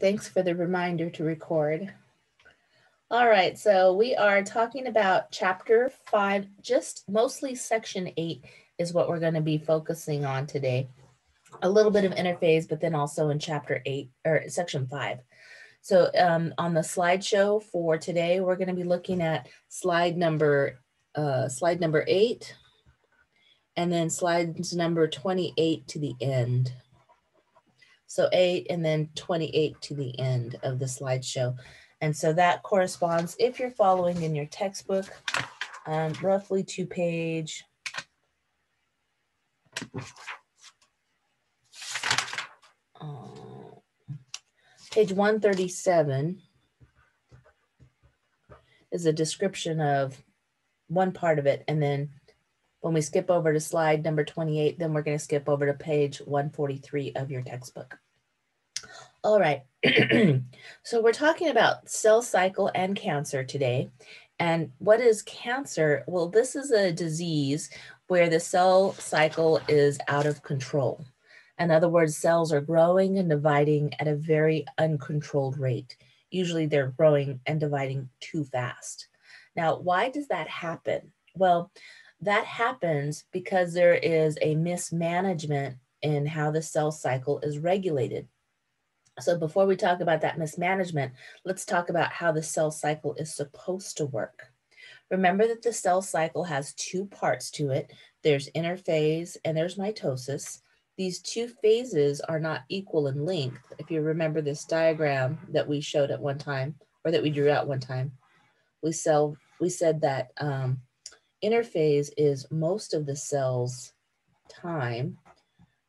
Thanks for the reminder to record. All right, so we are talking about chapter five, just mostly section eight is what we're going to be focusing on today. A little bit of interphase, but then also in chapter eight or section five. So um, on the slideshow for today, we're going to be looking at slide number uh, slide number eight, and then slides number 28 to the end. So eight and then 28 to the end of the slideshow. And so that corresponds, if you're following in your textbook, um, roughly to page uh, page 137 is a description of one part of it. And then when we skip over to slide number 28, then we're going to skip over to page 143 of your textbook. All right. so we're talking about cell cycle and cancer today. And what is cancer? Well, this is a disease where the cell cycle is out of control. In other words, cells are growing and dividing at a very uncontrolled rate. Usually they're growing and dividing too fast. Now, why does that happen? Well, that happens because there is a mismanagement in how the cell cycle is regulated. So before we talk about that mismanagement, let's talk about how the cell cycle is supposed to work. Remember that the cell cycle has two parts to it. There's interphase and there's mitosis. These two phases are not equal in length. If you remember this diagram that we showed at one time, or that we drew out one time, we, sell, we said that um, interphase is most of the cell's time.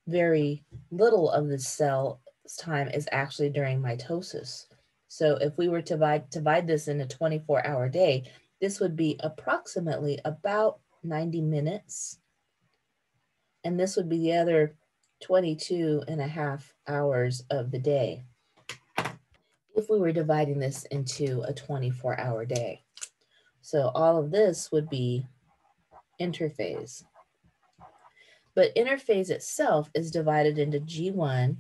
Very little of the cell's time is actually during mitosis. So if we were to divide, divide this in a 24 hour day, this would be approximately about 90 minutes. And this would be the other 22 and a half hours of the day if we were dividing this into a 24 hour day. So all of this would be interphase. But interphase itself is divided into G1,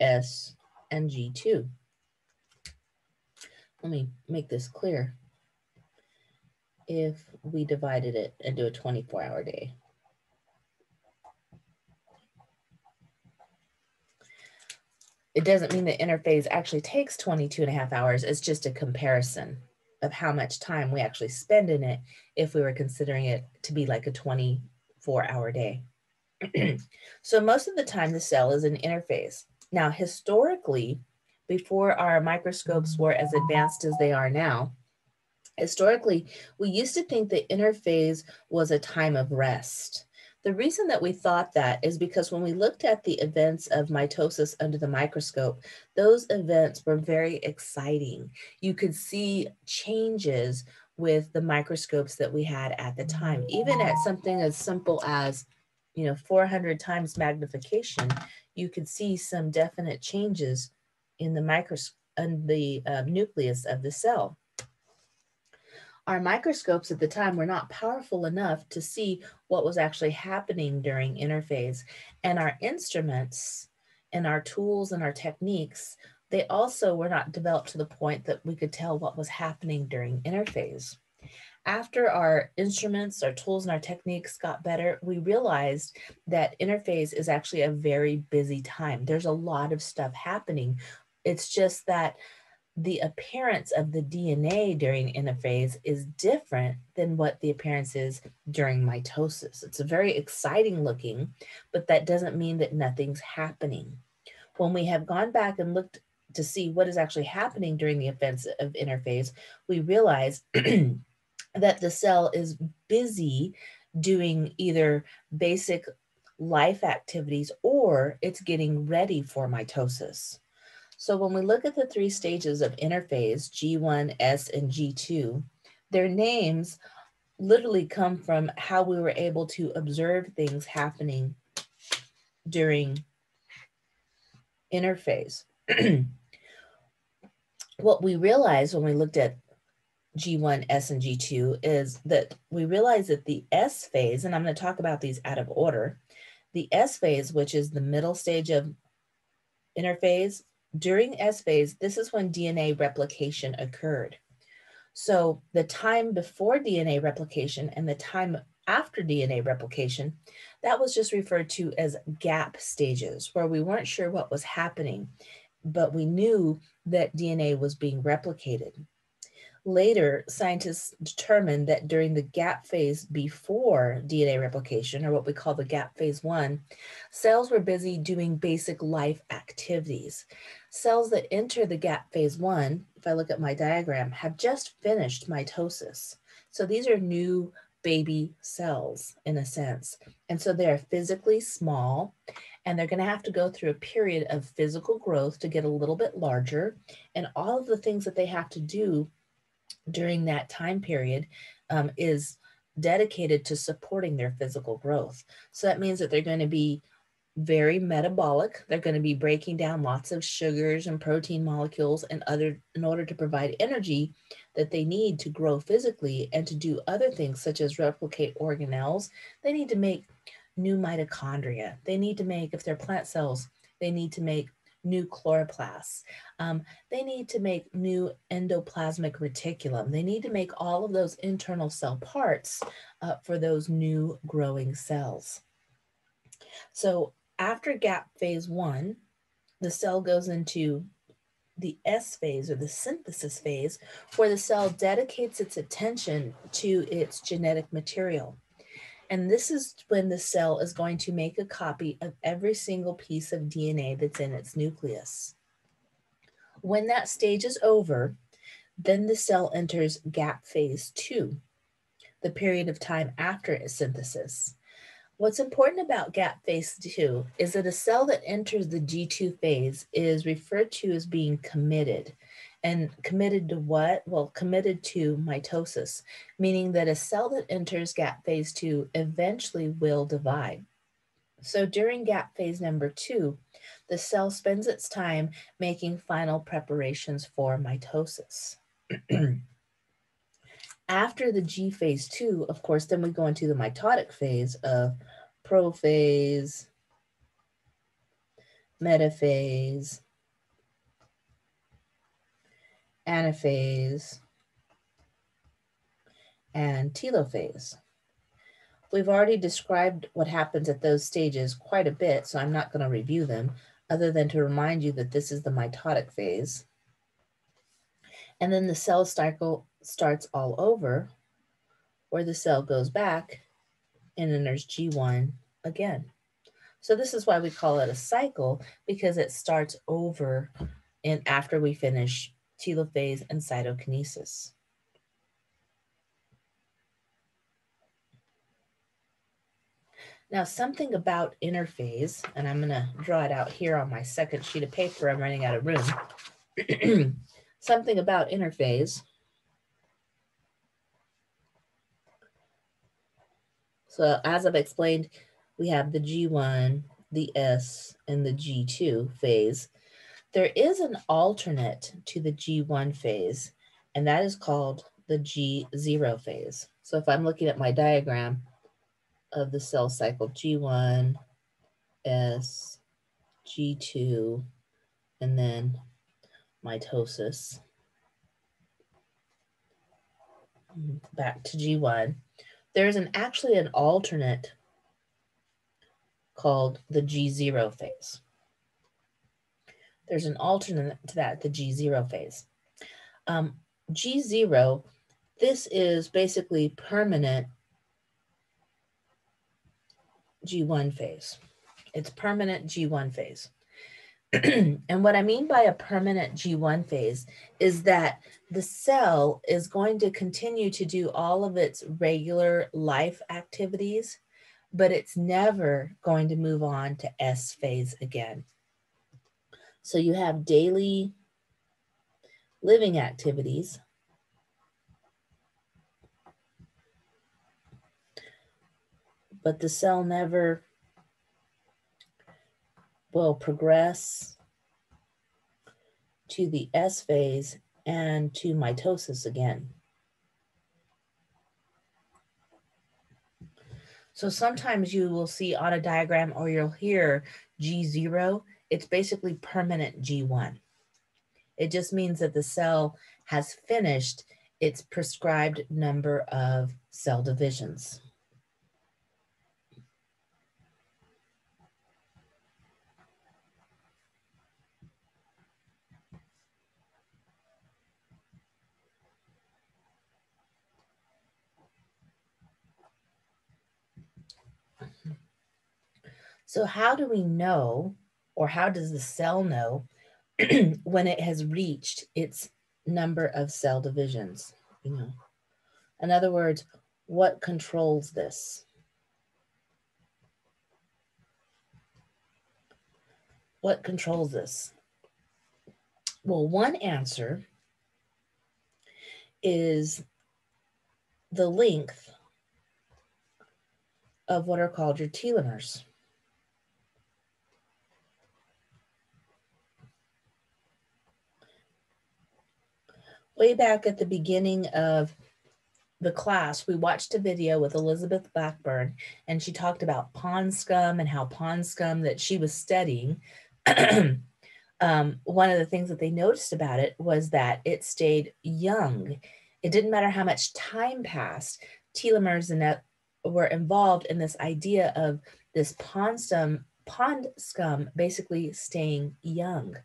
S, and G2. Let me make this clear. If we divided it into a 24 hour day. It doesn't mean that interphase actually takes 22 and a half hours. It's just a comparison of how much time we actually spend in it if we were considering it to be like a 24 hour day. so most of the time the cell is an interphase. Now, historically, before our microscopes were as advanced as they are now, historically, we used to think that interphase was a time of rest. The reason that we thought that is because when we looked at the events of mitosis under the microscope, those events were very exciting. You could see changes with the microscopes that we had at the time, even at something as simple as, you know, 400 times magnification, you could see some definite changes in the microscope and the uh, nucleus of the cell. Our microscopes at the time were not powerful enough to see what was actually happening during interphase. And our instruments and our tools and our techniques, they also were not developed to the point that we could tell what was happening during interphase. After our instruments, our tools, and our techniques got better, we realized that interphase is actually a very busy time. There's a lot of stuff happening. It's just that the appearance of the DNA during interphase is different than what the appearance is during mitosis. It's very exciting looking, but that doesn't mean that nothing's happening. When we have gone back and looked to see what is actually happening during the events of interphase, we realize that the cell is busy doing either basic life activities or it's getting ready for mitosis. So when we look at the three stages of interphase, G1, S, and G2, their names literally come from how we were able to observe things happening during interphase. what we realized when we looked at G1, S, and G2 is that we realized that the S phase, and I'm going to talk about these out of order, the S phase, which is the middle stage of interphase, during S phase, this is when DNA replication occurred. So the time before DNA replication and the time after DNA replication, that was just referred to as gap stages, where we weren't sure what was happening, but we knew that DNA was being replicated. Later, scientists determined that during the gap phase before DNA replication, or what we call the gap phase one, cells were busy doing basic life activities. Cells that enter the gap phase one, if I look at my diagram, have just finished mitosis. So these are new baby cells in a sense. And so they're physically small and they're going to have to go through a period of physical growth to get a little bit larger. And all of the things that they have to do during that time period um, is dedicated to supporting their physical growth. So that means that they're going to be very metabolic. They're going to be breaking down lots of sugars and protein molecules and other in order to provide energy that they need to grow physically and to do other things such as replicate organelles. They need to make new mitochondria. They need to make, if they're plant cells, they need to make new chloroplasts. Um, they need to make new endoplasmic reticulum. They need to make all of those internal cell parts uh, for those new growing cells. So after gap phase one, the cell goes into the S phase or the synthesis phase, where the cell dedicates its attention to its genetic material. And this is when the cell is going to make a copy of every single piece of DNA that's in its nucleus. When that stage is over, then the cell enters gap phase two, the period of time after its synthesis. What's important about gap phase two is that a cell that enters the G2 phase is referred to as being committed. And committed to what? Well, committed to mitosis, meaning that a cell that enters gap phase two eventually will divide. So during gap phase number two, the cell spends its time making final preparations for mitosis. After the G phase two, of course, then we go into the mitotic phase of prophase, metaphase, anaphase, and telophase. We've already described what happens at those stages quite a bit, so I'm not going to review them, other than to remind you that this is the mitotic phase. And then the cell cycle starts all over, where the cell goes back and then there's G1 again. So this is why we call it a cycle, because it starts over and after we finish telophase, and cytokinesis. Now, something about interphase, and I'm going to draw it out here on my second sheet of paper. I'm running out of room. something about interphase. So as I've explained, we have the G1, the S, and the G2 phase. There is an alternate to the G1 phase, and that is called the G0 phase. So if I'm looking at my diagram of the cell cycle, G1, S, G2, and then mitosis, back to G1, there's an actually an alternate called the G0 phase there's an alternate to that, the G0 phase. Um, G0, this is basically permanent G1 phase. It's permanent G1 phase. and what I mean by a permanent G1 phase is that the cell is going to continue to do all of its regular life activities, but it's never going to move on to S phase again. So you have daily living activities. But the cell never will progress to the S phase and to mitosis again. So sometimes you will see on a diagram or you'll hear G0 it's basically permanent G1. It just means that the cell has finished its prescribed number of cell divisions. So how do we know, or how does the cell know when it has reached its number of cell divisions? You know, in other words, what controls this? What controls this? Well, one answer is the length of what are called your telomeres. Way back at the beginning of the class, we watched a video with Elizabeth Blackburn, and she talked about pond scum and how pond scum that she was studying. um, one of the things that they noticed about it was that it stayed young. It didn't matter how much time passed, telomeres in that were involved in this idea of this pond scum, pond scum basically staying young.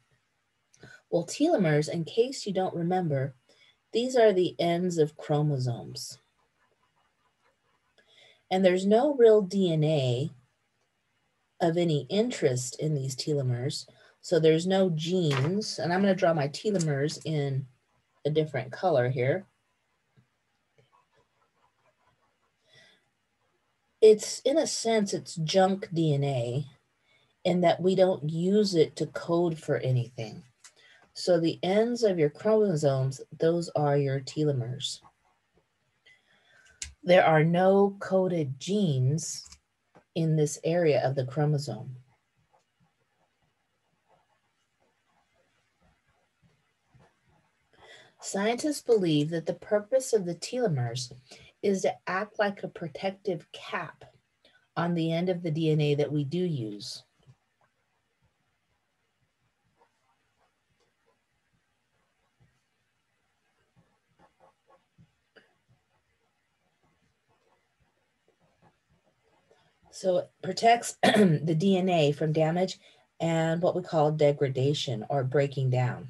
Well, telomeres, in case you don't remember, these are the ends of chromosomes. And there's no real DNA of any interest in these telomeres. So there's no genes. And I'm going to draw my telomeres in a different color here. It's, in a sense, it's junk DNA in that we don't use it to code for anything. So the ends of your chromosomes, those are your telomeres. There are no coded genes in this area of the chromosome. Scientists believe that the purpose of the telomeres is to act like a protective cap on the end of the DNA that we do use. So it protects the DNA from damage and what we call degradation or breaking down.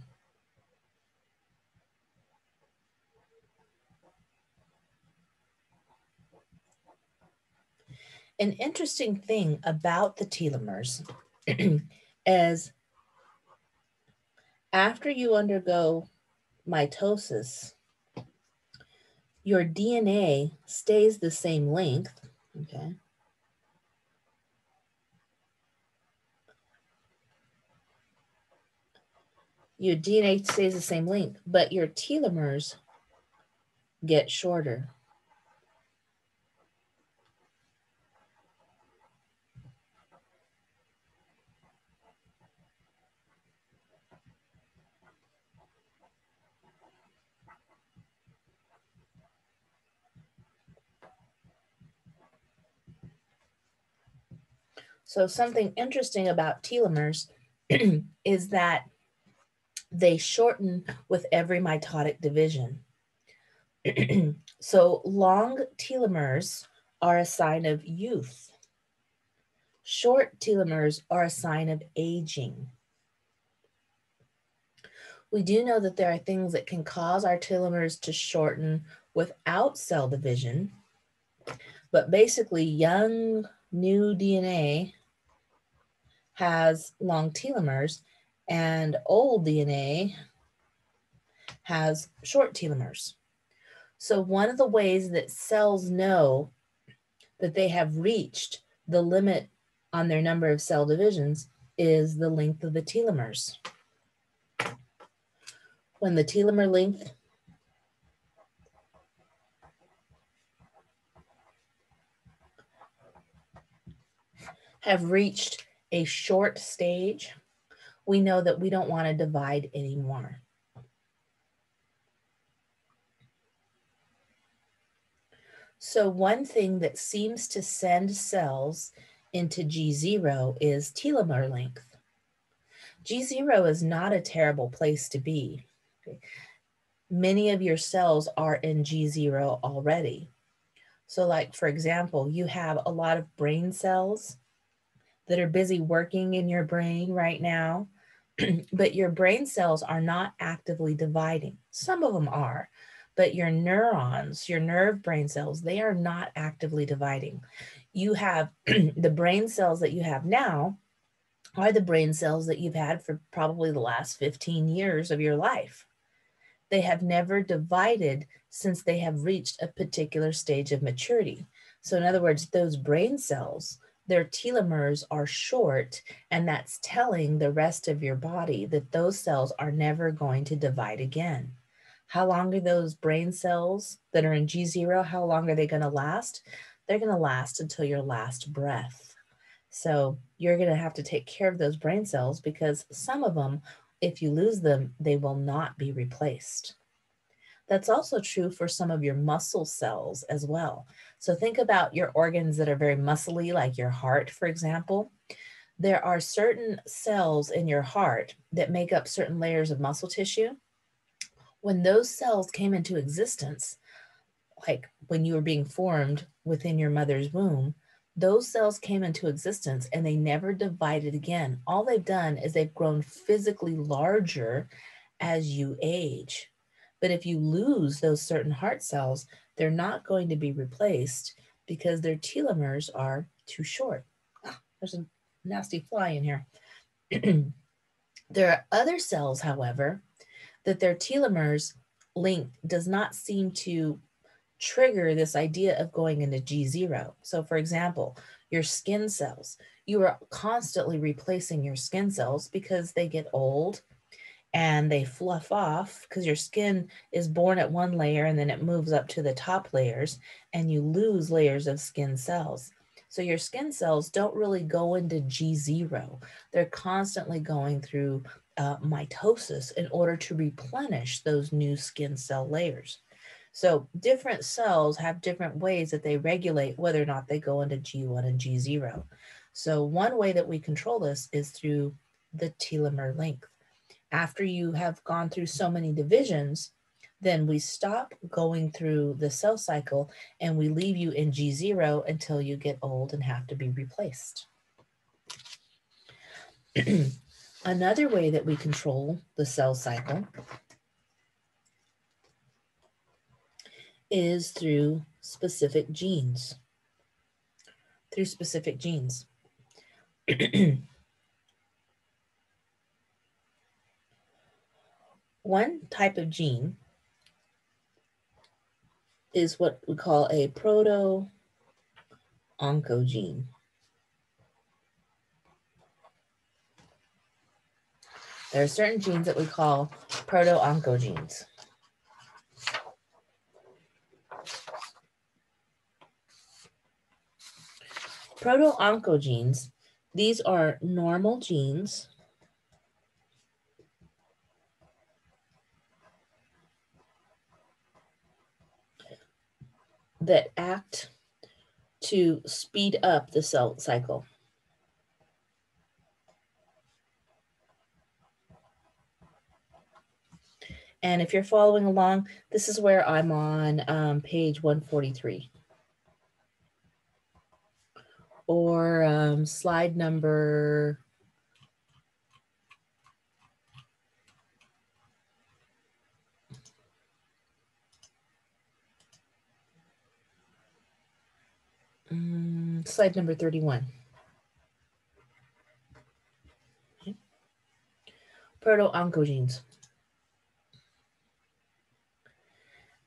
An interesting thing about the telomeres is after you undergo mitosis, your DNA stays the same length, okay? Your DNA stays the same length, but your telomeres get shorter. So something interesting about telomeres is that they shorten with every mitotic division. so long telomeres are a sign of youth. Short telomeres are a sign of aging. We do know that there are things that can cause our telomeres to shorten without cell division, but basically young, new DNA has long telomeres and old DNA has short telomeres. So one of the ways that cells know that they have reached the limit on their number of cell divisions is the length of the telomeres. When the telomere length have reached a short stage, we know that we don't want to divide anymore. So one thing that seems to send cells into G0 is telomere length. G0 is not a terrible place to be. Many of your cells are in G0 already. So, like for example, you have a lot of brain cells that are busy working in your brain right now, but your brain cells are not actively dividing. Some of them are, but your neurons, your nerve brain cells, they are not actively dividing. You have the brain cells that you have now are the brain cells that you've had for probably the last 15 years of your life. They have never divided since they have reached a particular stage of maturity. So, in other words, those brain cells, their telomeres are short, and that's telling the rest of your body that those cells are never going to divide again. How long are those brain cells that are in G0? How long are they going to last? They're going to last until your last breath. So you're going to have to take care of those brain cells because some of them, if you lose them, they will not be replaced. That's also true for some of your muscle cells as well. So think about your organs that are very muscly, like your heart, for example. There are certain cells in your heart that make up certain layers of muscle tissue when those cells came into existence, like when you were being formed within your mother's womb, those cells came into existence and they never divided again. All they've done is they've grown physically larger as you age. But if you lose those certain heart cells, they're not going to be replaced because their telomeres are too short. Ah, there's a nasty fly in here. there are other cells, however, that their telomeres length does not seem to trigger this idea of going into G0. So, for example, your skin cells, you are constantly replacing your skin cells because they get old and they fluff off because your skin is born at one layer and then it moves up to the top layers and you lose layers of skin cells. So your skin cells don't really go into G0. They're constantly going through uh, mitosis in order to replenish those new skin cell layers. So different cells have different ways that they regulate whether or not they go into G1 and G0. So one way that we control this is through the telomere length. After you have gone through so many divisions, then we stop going through the cell cycle and we leave you in G0 until you get old and have to be replaced. Another way that we control the cell cycle is through specific genes. Through specific genes. One type of gene is what we call a proto oncogene. There are certain genes that we call proto-oncogenes. Proto-oncogenes, these are normal genes that act to speed up the cell cycle. And if you're following along, this is where I'm on um, page 143. Or um, slide number um, slide number 31. Proto-oncogenes.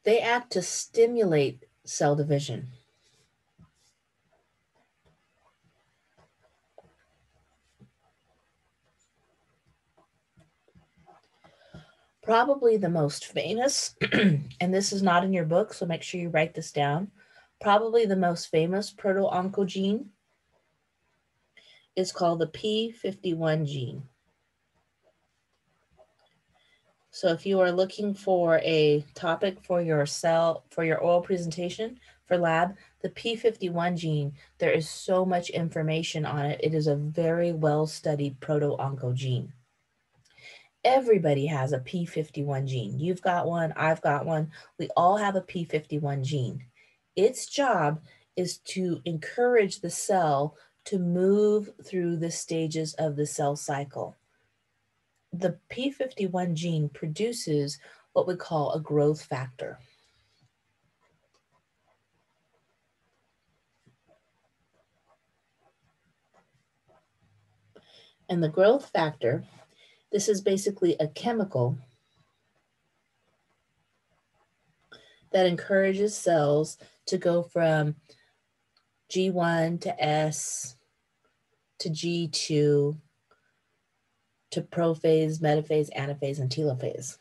They act to stimulate cell division. Probably the most famous, and this is not in your book, so make sure you write this down. Probably the most famous proto-oncogene is called the P51 gene. So if you are looking for a topic for your cell, for your oral presentation for lab, the P51 gene, there is so much information on it. It is a very well-studied proto-oncogene. everybody has a P51 gene. You've got one, I've got one. We all have a P51 gene. Its job is to encourage the cell to move through the stages of the cell cycle. The P51 gene produces what we call a growth factor. And the growth factor, this is basically a chemical that encourages cells to go from G1 to S to G2 to prophase, metaphase, anaphase, and telophase.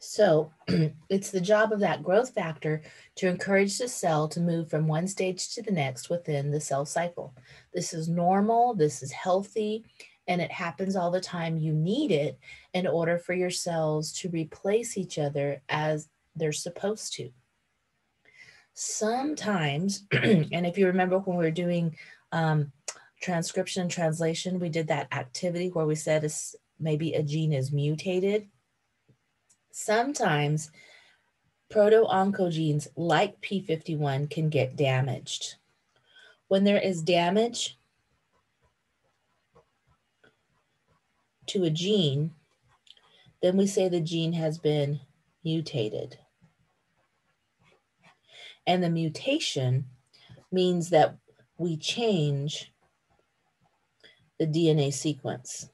So it's the job of that growth factor to encourage the cell to move from one stage to the next within the cell cycle. This is normal, this is healthy, and it happens all the time. You need it in order for your cells to replace each other as they're supposed to. Sometimes, and if you remember when we were doing um, transcription and translation, we did that activity where we said maybe a gene is mutated sometimes proto-oncogenes like P51 can get damaged. When there is damage to a gene, then we say the gene has been mutated. And the mutation means that we change the DNA sequence.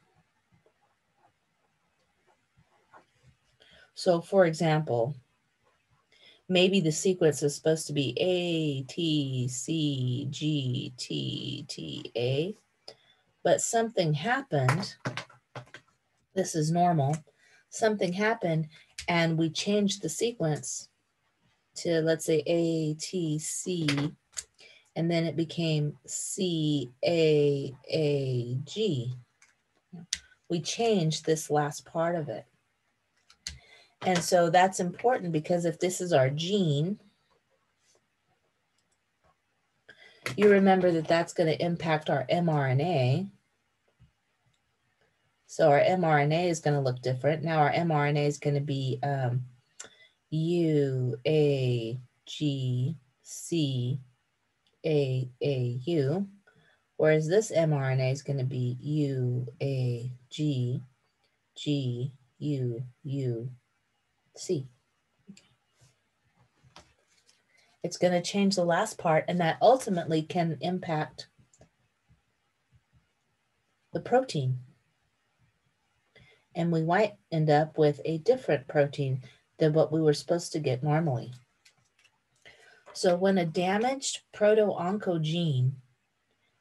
So for example, maybe the sequence is supposed to be A, T, C, G, T, T, A, but something happened. This is normal. Something happened and we changed the sequence to let's say A, T, C, and then it became C, A, A, G. We changed this last part of it. And so that's important because if this is our gene, you remember that that's going to impact our mRNA. So our mRNA is going to look different. Now our mRNA is going to be um, U, A, G, C, A, A, U. Whereas this mRNA is going to be U, A, G, G, U, U, C. It's going to change the last part, and that ultimately can impact the protein. And we might end up with a different protein than what we were supposed to get normally. So when a damaged proto-oncogene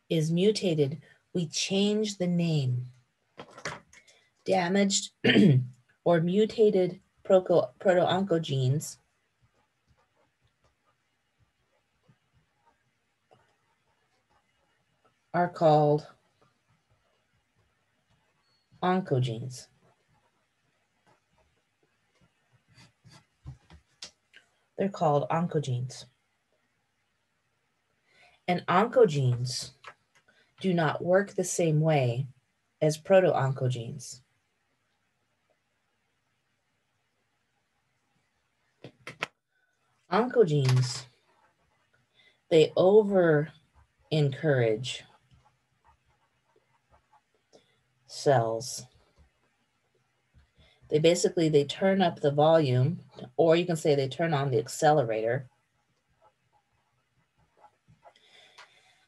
is mutated, we change the name. Damaged or mutated proto-oncogenes are called oncogenes. They're called oncogenes. And oncogenes do not work the same way as proto-oncogenes. Oncogenes, they over encourage cells. They basically, they turn up the volume, or you can say they turn on the accelerator.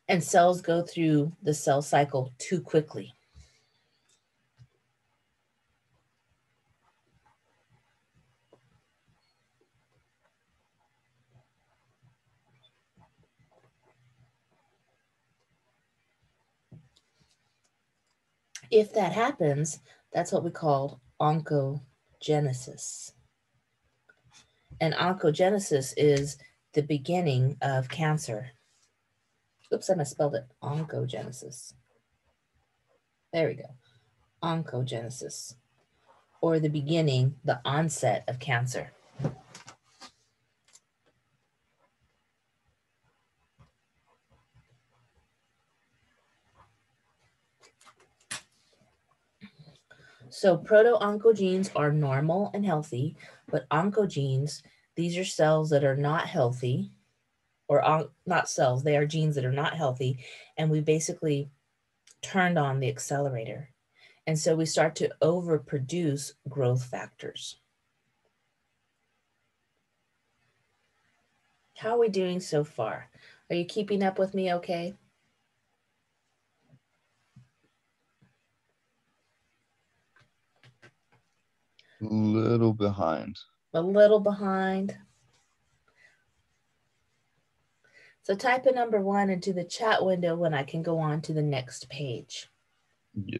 And cells go through the cell cycle too quickly. If that happens, that's what we call oncogenesis. And oncogenesis is the beginning of cancer. Oops, I misspelled it. Oncogenesis. There we go. Oncogenesis, or the beginning, the onset of cancer. So proto-oncogenes are normal and healthy, but oncogenes, these are cells that are not healthy, or on, not cells, they are genes that are not healthy. And we basically turned on the accelerator. And so we start to overproduce growth factors. How are we doing so far? Are you keeping up with me okay? Little behind. A little behind. So type a number one into the chat window when I can go on to the next page. Yeah.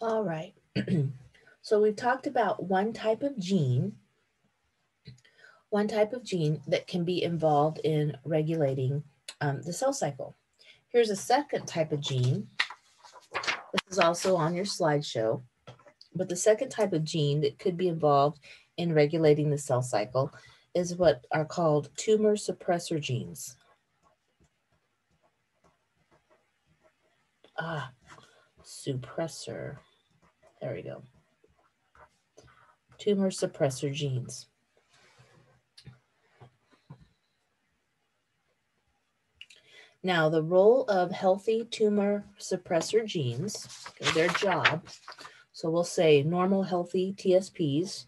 All right. so we've talked about one type of gene, one type of gene that can be involved in regulating um, the cell cycle. Here's a second type of gene. This is also on your slideshow. But the second type of gene that could be involved in regulating the cell cycle is what are called tumor suppressor genes. Ah, suppressor. There we go. Tumor suppressor genes. Now, the role of healthy tumor suppressor genes, their job, so we'll say normal healthy TSPs,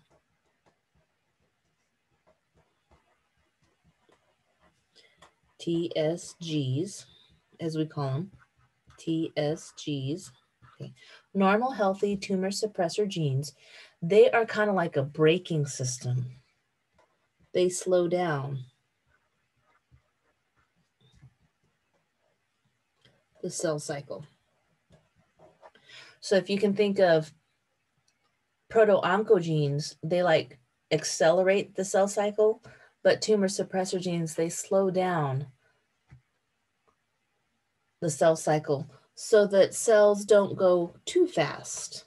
TSGs, as we call them, TSGs, Normal healthy tumor suppressor genes, they are kind of like a braking system. They slow down the cell cycle. So if you can think of proto-oncogenes, they like accelerate the cell cycle, but tumor suppressor genes, they slow down the cell cycle so that cells don't go too fast.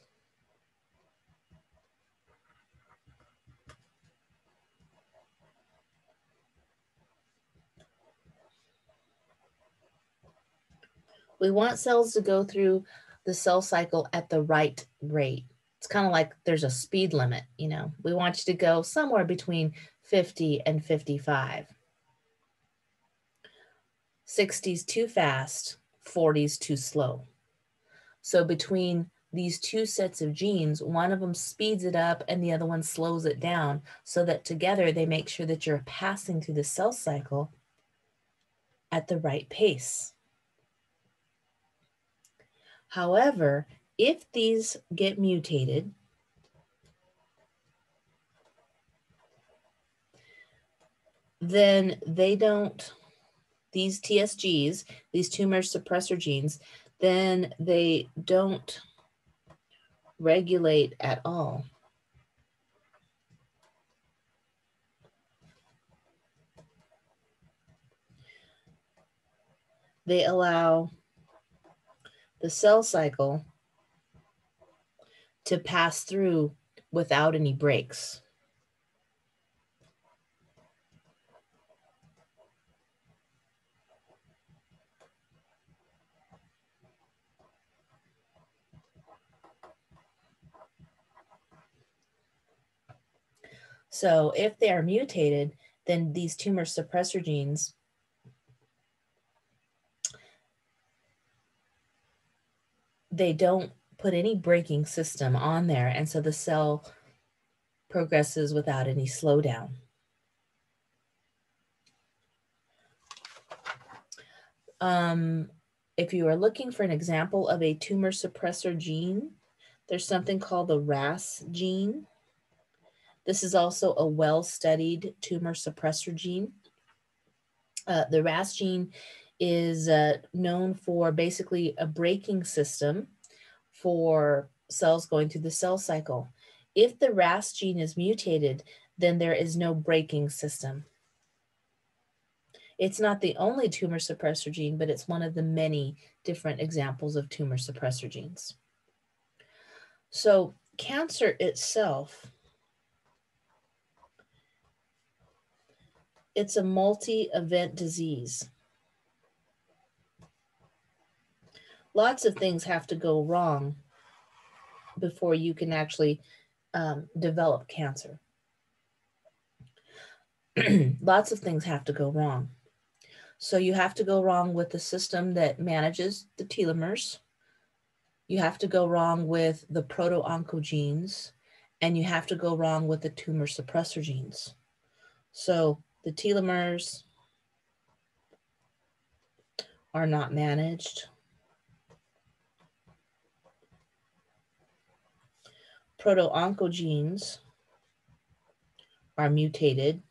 We want cells to go through the cell cycle at the right rate. It's kind of like there's a speed limit, you know. We want you to go somewhere between 50 and 55. 60's too fast, 40's too slow. So between these two sets of genes, one of them speeds it up and the other one slows it down so that together they make sure that you're passing through the cell cycle at the right pace. However, if these get mutated, then they don't these TSGs, these tumor suppressor genes, then they don't regulate at all. They allow the cell cycle to pass through without any breaks. So if they are mutated, then these tumor suppressor genes they don't put any braking system on there. And so the cell progresses without any slowdown. Um, if you are looking for an example of a tumor suppressor gene, there's something called the RAS gene. This is also a well-studied tumor suppressor gene. Uh, the RAS gene is uh, known for basically a braking system for cells going through the cell cycle. If the RAS gene is mutated, then there is no braking system. It's not the only tumor suppressor gene, but it's one of the many different examples of tumor suppressor genes. So cancer itself, it's a multi-event disease. Lots of things have to go wrong before you can actually um, develop cancer. Lots of things have to go wrong. So you have to go wrong with the system that manages the telomeres. You have to go wrong with the proto-oncogenes, and you have to go wrong with the tumor suppressor genes. So the telomeres are not managed. Proto-oncogenes are mutated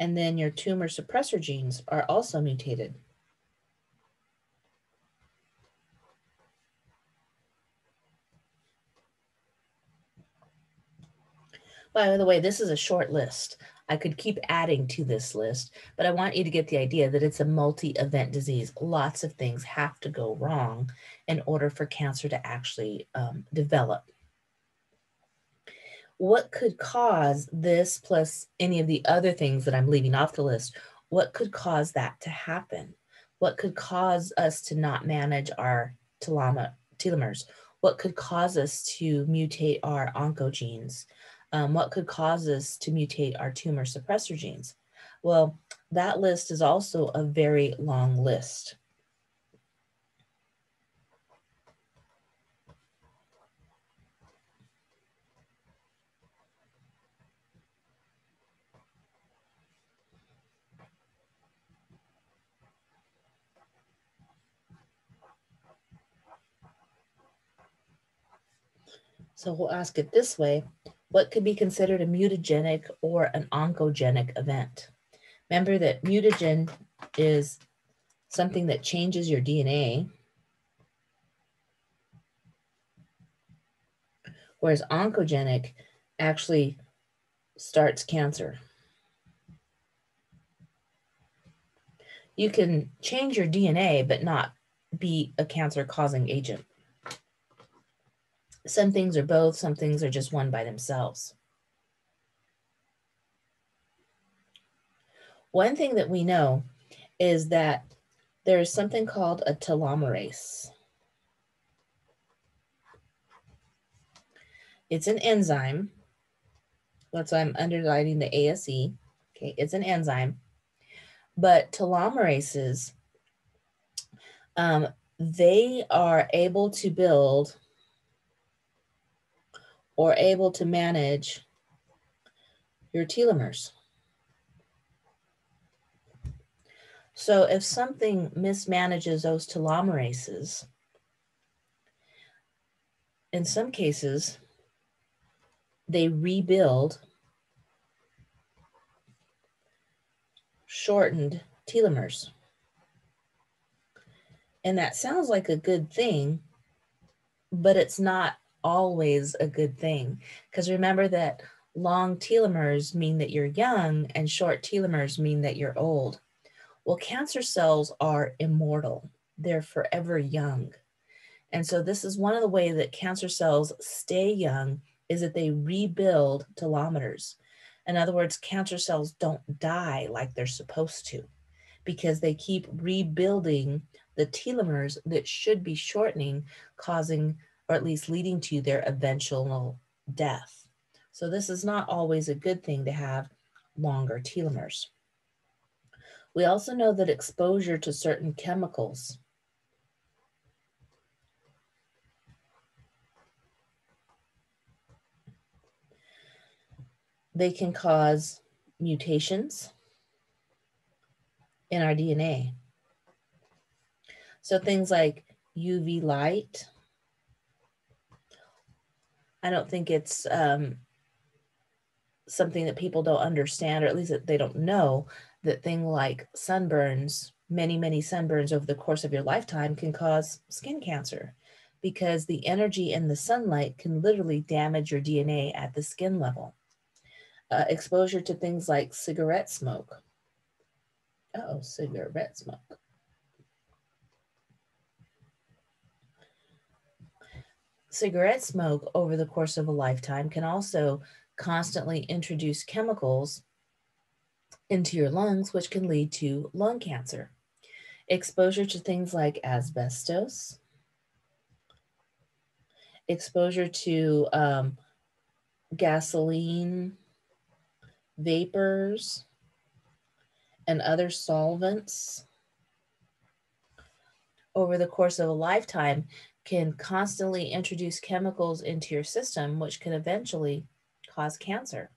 And then your tumor suppressor genes are also mutated. By the way, this is a short list. I could keep adding to this list, but I want you to get the idea that it's a multi-event disease. Lots of things have to go wrong in order for cancer to actually um, develop what could cause this plus any of the other things that I'm leaving off the list? What could cause that to happen? What could cause us to not manage our telomeres? What could cause us to mutate our oncogenes? Um, what could cause us to mutate our tumor suppressor genes? Well, that list is also a very long list. So we'll ask it this way. What could be considered a mutagenic or an oncogenic event? Remember that mutagen is something that changes your DNA, whereas oncogenic actually starts cancer. You can change your DNA, but not be a cancer causing agent. Some things are both, some things are just one by themselves. One thing that we know is that there is something called a telomerase. It's an enzyme. That's why I'm underlining the ASE. Okay, it's an enzyme. But telomerases, um, they are able to build or able to manage your telomeres. So if something mismanages those telomerases, in some cases, they rebuild shortened telomeres. And that sounds like a good thing, but it's not always a good thing. Because remember that long telomeres mean that you're young and short telomeres mean that you're old. Well, cancer cells are immortal, they're forever young. And so this is one of the ways that cancer cells stay young is that they rebuild telomeres. In other words, cancer cells don't die like they're supposed to because they keep rebuilding the telomeres that should be shortening, causing or at least leading to their eventual death. So, this is not always a good thing to have longer telomeres. We also know that exposure to certain chemicals they can cause mutations in our DNA. So things like UV light, I don't think it's um, something that people don't understand, or at least that they don't know, that thing like sunburns, many, many sunburns over the course of your lifetime can cause skin cancer because the energy in the sunlight can literally damage your DNA at the skin level. Uh, exposure to things like cigarette smoke. Oh, cigarette smoke. Cigarette smoke over the course of a lifetime can also constantly introduce chemicals into your lungs, which can lead to lung cancer. Exposure to things like asbestos, exposure to um, gasoline, vapors, and other solvents over the course of a lifetime can constantly introduce chemicals into your system, which can eventually cause cancer.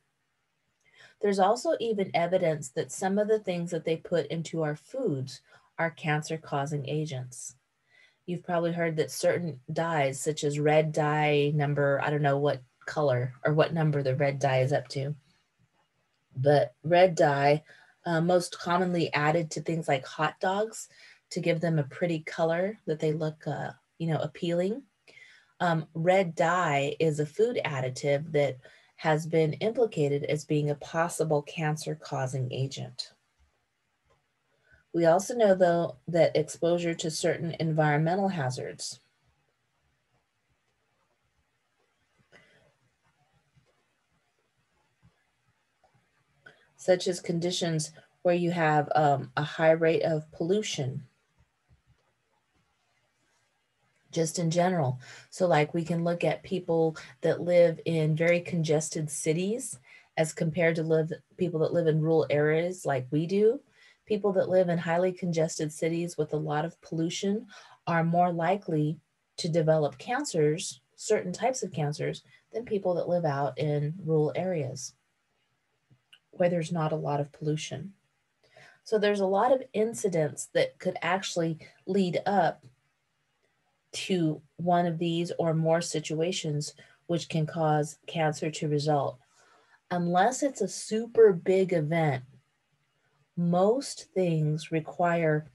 There's also even evidence that some of the things that they put into our foods are cancer causing agents. You've probably heard that certain dyes, such as red dye number, I don't know what color or what number the red dye is up to, but red dye, uh, most commonly added to things like hot dogs to give them a pretty color that they look, uh, you know, appealing. Um, red dye is a food additive that has been implicated as being a possible cancer causing agent. We also know, though, that exposure to certain environmental hazards, such as conditions where you have um, a high rate of pollution, just in general. So, like, we can look at people that live in very congested cities as compared to live people that live in rural areas like we do. People that live in highly congested cities with a lot of pollution are more likely to develop cancers, certain types of cancers, than people that live out in rural areas where there's not a lot of pollution. So there's a lot of incidents that could actually lead up to one of these or more situations which can cause cancer to result. Unless it's a super big event, most things require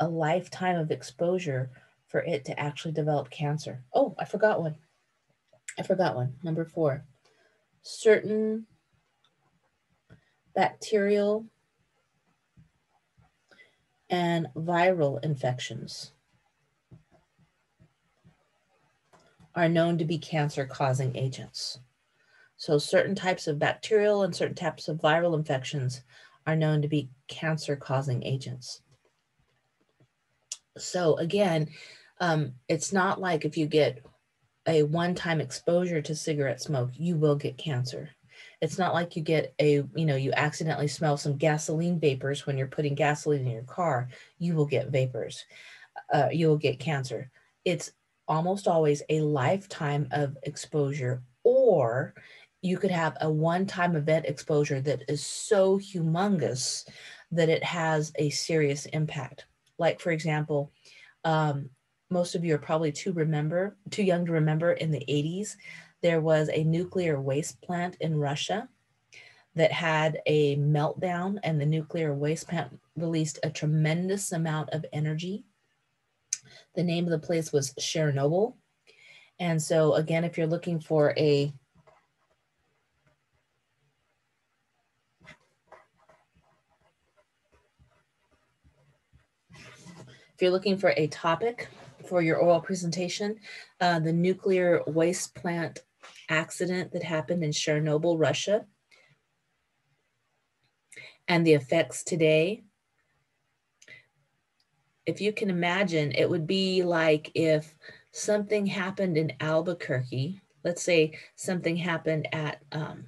a lifetime of exposure for it to actually develop cancer. Oh, I forgot one. I forgot one. Number four. Certain bacterial and viral infections. Are known to be cancer causing agents. So, certain types of bacterial and certain types of viral infections are known to be cancer causing agents. So, again, um, it's not like if you get a one time exposure to cigarette smoke, you will get cancer. It's not like you get a, you know, you accidentally smell some gasoline vapors when you're putting gasoline in your car, you will get vapors. Uh, you will get cancer. It's almost always a lifetime of exposure, or you could have a one time event exposure that is so humongous that it has a serious impact. Like, for example, um, most of you are probably too remember too young to remember in the 80s there was a nuclear waste plant in russia that had a meltdown and the nuclear waste plant released a tremendous amount of energy the name of the place was Chernobyl. And so, again, if you're looking for a if you're looking for a topic for your oral presentation, uh, the nuclear waste plant accident that happened in Chernobyl, Russia, and the effects today if you can imagine, it would be like if something happened in Albuquerque, let's say something happened at um,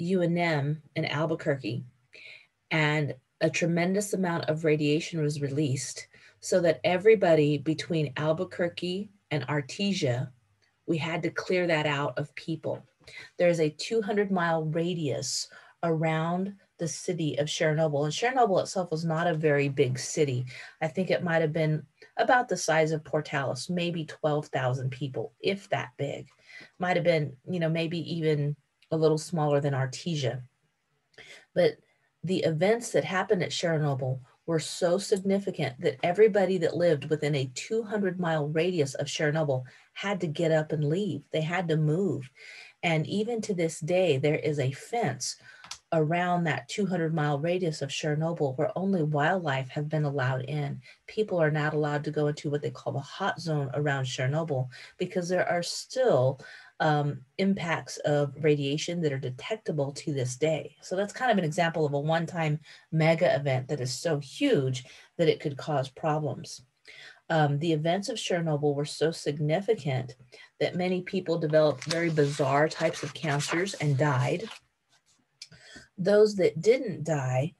UNM in Albuquerque, and a tremendous amount of radiation was released so that everybody between Albuquerque and Artesia, we had to clear that out of people. There's a 200 mile radius around the city of Chernobyl. And Chernobyl itself was not a very big city. I think it might have been about the size of Portales, maybe 12,000 people, if that big. Might have been, you know, maybe even a little smaller than Artesia. But the events that happened at Chernobyl were so significant that everybody that lived within a 200 mile radius of Chernobyl had to get up and leave. They had to move. And even to this day, there is a fence around that 200 mile radius of Chernobyl where only wildlife have been allowed in. People are not allowed to go into what they call the hot zone around Chernobyl because there are still um, impacts of radiation that are detectable to this day. So that's kind of an example of a one time mega event that is so huge that it could cause problems. Um, the events of Chernobyl were so significant that many people developed very bizarre types of cancers and died. Those that didn't die,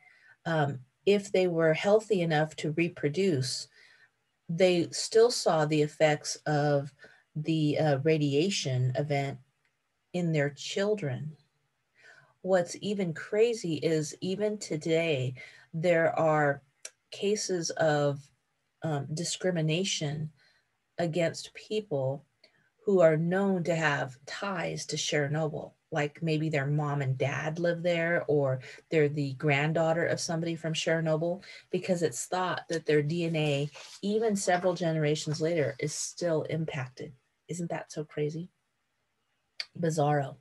um, if they were healthy enough to reproduce, they still saw the effects of the uh, radiation event in their children. What's even crazy is even today, there are cases of um, discrimination against people who are known to have ties to Chernobyl. Like maybe their mom and dad live there, or they're the granddaughter of somebody from Chernobyl, because it's thought that their DNA, even several generations later, is still impacted. Isn't that so crazy? Bizarro.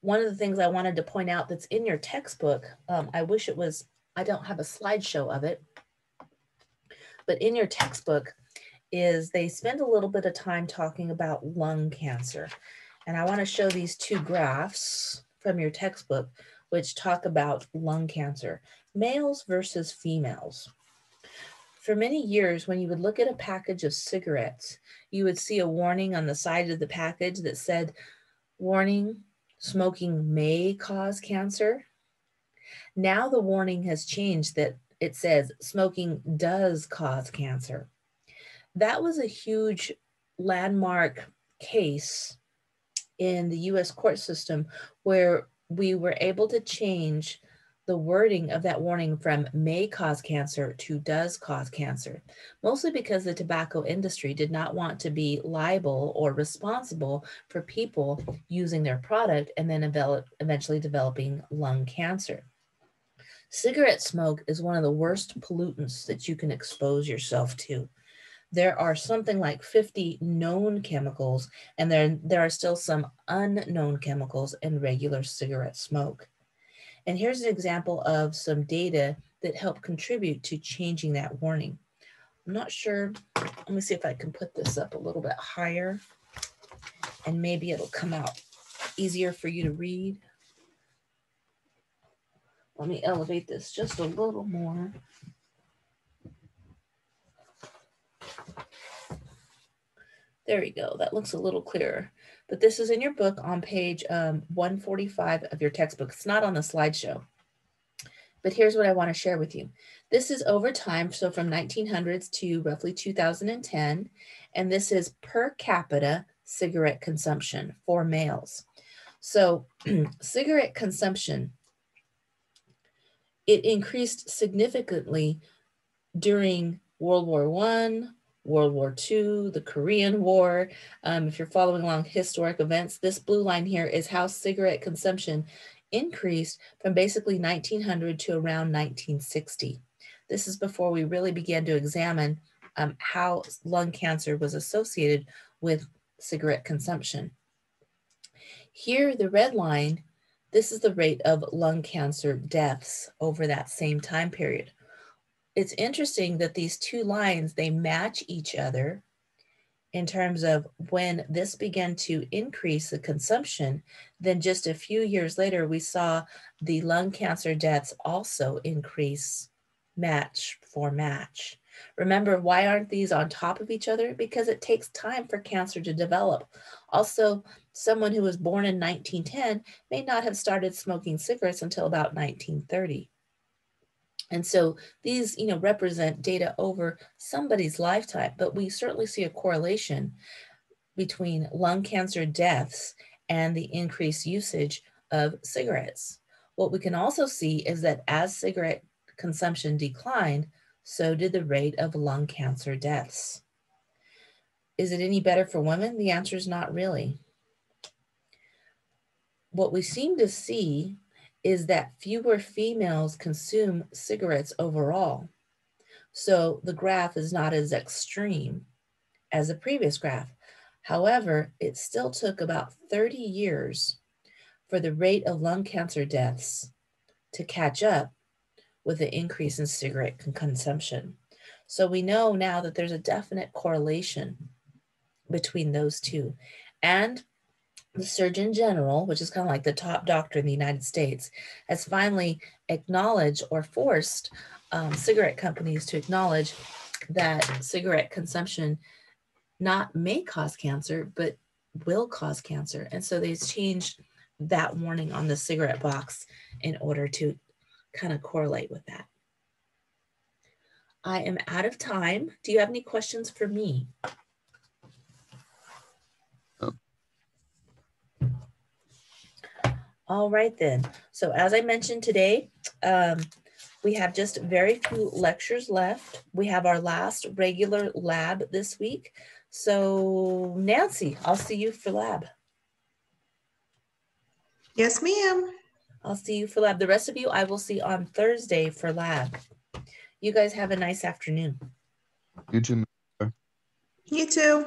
One of the things I wanted to point out that's in your textbook, um, I wish it was, I don't have a slideshow of it, but in your textbook is they spend a little bit of time talking about lung cancer. And I want to show these two graphs from your textbook, which talk about lung cancer, males versus females for many years, when you would look at a package of cigarettes, you would see a warning on the side of the package that said, Warning, smoking may cause cancer. Now the warning has changed that it says smoking does cause cancer. That was a huge landmark case in the US court system where we were able to change the wording of that warning from may cause cancer to does cause cancer, mostly because the tobacco industry did not want to be liable or responsible for people using their product and then eventually developing lung cancer. Cigarette smoke is one of the worst pollutants that you can expose yourself to. There are something like 50 known chemicals, and there, there are still some unknown chemicals in regular cigarette smoke. And here's an example of some data that help contribute to changing that warning. I'm not sure, let me see if I can put this up a little bit higher and maybe it'll come out easier for you to read. Let me elevate this just a little more. There we go. That looks a little clearer. But this is in your book on page um, 145 of your textbook. It's not on the slideshow. But here's what I want to share with you. This is over time, so from 1900s to roughly 2010, and this is per capita cigarette consumption for males. So cigarette consumption, it increased significantly during World War One, World War II, the Korean War. Um, if you're following along historic events, this blue line here is how cigarette consumption increased from basically 1900 to around 1960. This is before we really began to examine um, how lung cancer was associated with cigarette consumption. Here, the red line, this is the rate of lung cancer deaths over that same time period it's interesting that these two lines they match each other in terms of when this began to increase the consumption then just a few years later we saw the lung cancer deaths also increase match for match Remember, why aren't these on top of each other? Because it takes time for cancer to develop. Also, someone who was born in 1910 may not have started smoking cigarettes until about 1930. And so these, you know, represent data over somebody's lifetime, but we certainly see a correlation between lung cancer deaths and the increased usage of cigarettes. What we can also see is that as cigarette consumption declined, so did the rate of lung cancer deaths. Is it any better for women? The answer is not really. What we seem to see is that fewer females consume cigarettes overall. So the graph is not as extreme as the previous graph. However, it still took about 30 years for the rate of lung cancer deaths to catch up with the increase in cigarette consumption. So we know now that there's a definite correlation between those two. And the Surgeon General, which is kind of like the top doctor in the United States, has finally acknowledged or forced um, cigarette companies to acknowledge that cigarette consumption not may cause cancer, but will cause cancer. And so they've changed that warning on the cigarette box in order to kind of correlate with that. I am out of time. Do you have any questions for me? All right then. So as I mentioned today, um, we have just very few lectures left. We have our last regular lab this week. So Nancy, I'll see you for lab. Yes, ma'am. I'll see you for lab. The rest of you, I will see on Thursday for lab. You guys have a nice afternoon. You too. You too.